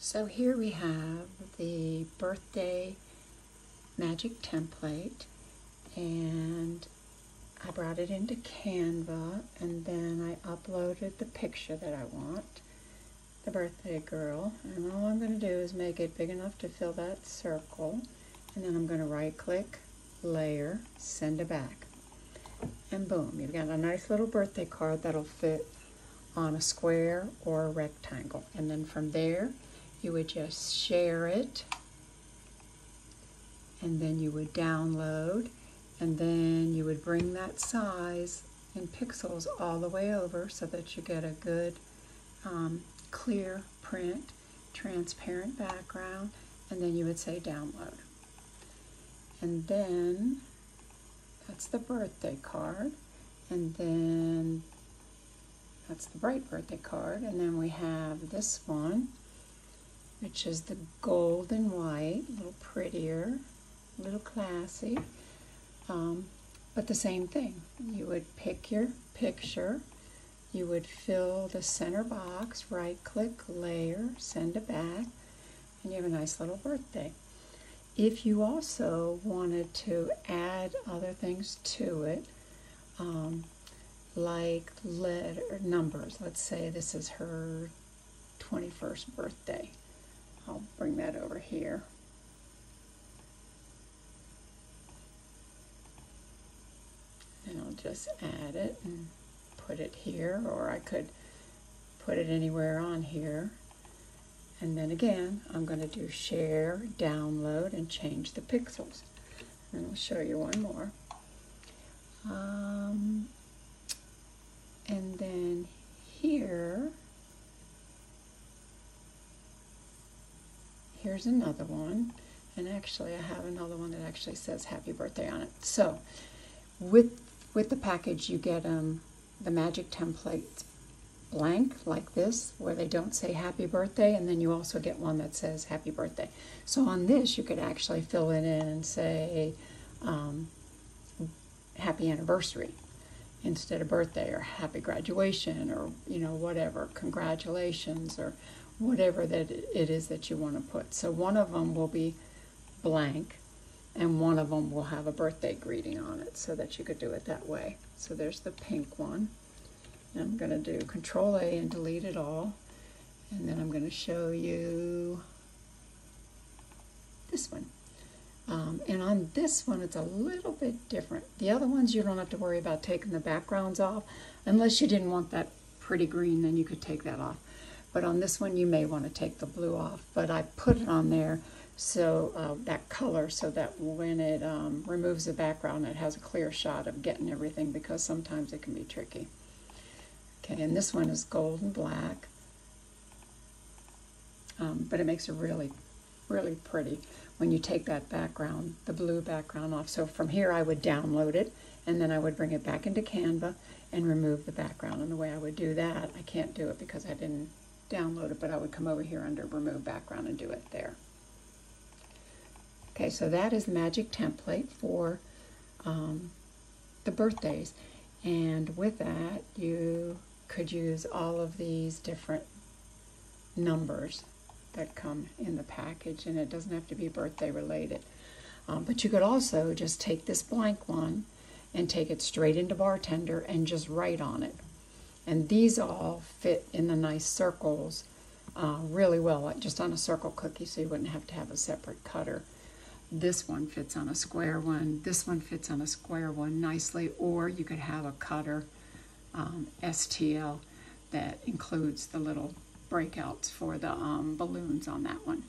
So here we have the birthday magic template and I brought it into Canva and then I uploaded the picture that I want, the birthday girl. And all I'm going to do is make it big enough to fill that circle. And then I'm going to right click, layer, send it back. And boom, you've got a nice little birthday card that'll fit on a square or a rectangle. And then from there, you would just share it and then you would download and then you would bring that size in pixels all the way over so that you get a good um, clear print, transparent background, and then you would say download. And then that's the birthday card, and then that's the bright birthday card, and then we have this one, which is the gold and white, a little prettier, a little classy. Um, but the same thing. You would pick your picture, you would fill the center box, right click, layer, send it back, and you have a nice little birthday. If you also wanted to add other things to it, um, like letter numbers, let's say this is her 21st birthday. I'll bring that over here. and I'll just add it and put it here or I could put it anywhere on here. And then again I'm going to do share download and change the pixels. And I'll show you one more. Um, and then here here's another one and actually I have another one that actually says happy birthday on it so with with the package, you get um, the magic template blank like this, where they don't say happy birthday, and then you also get one that says happy birthday. So on this, you could actually fill it in and say um, happy anniversary instead of birthday or happy graduation or you know whatever congratulations or whatever that it is that you want to put so one of them will be blank and one of them will have a birthday greeting on it so that you could do it that way. So there's the pink one. And I'm going to do Control A and delete it all. And then I'm going to show you this one. Um, and on this one, it's a little bit different. The other ones, you don't have to worry about taking the backgrounds off. Unless you didn't want that pretty green, then you could take that off. But on this one, you may want to take the blue off. But I put it on there so uh, that color so that when it um, removes the background it has a clear shot of getting everything because sometimes it can be tricky. Okay, and this one is gold and black, um, but it makes it really, really pretty when you take that background, the blue background off. So from here I would download it and then I would bring it back into Canva and remove the background. And the way I would do that, I can't do it because I didn't download it, but I would come over here under remove background and do it there. Okay, so that is the magic template for um, the birthdays. And with that, you could use all of these different numbers that come in the package, and it doesn't have to be birthday related. Um, but you could also just take this blank one and take it straight into bartender and just write on it. And these all fit in the nice circles uh, really well, like just on a circle cookie, so you wouldn't have to have a separate cutter this one fits on a square one, this one fits on a square one nicely, or you could have a cutter um, STL that includes the little breakouts for the um, balloons on that one.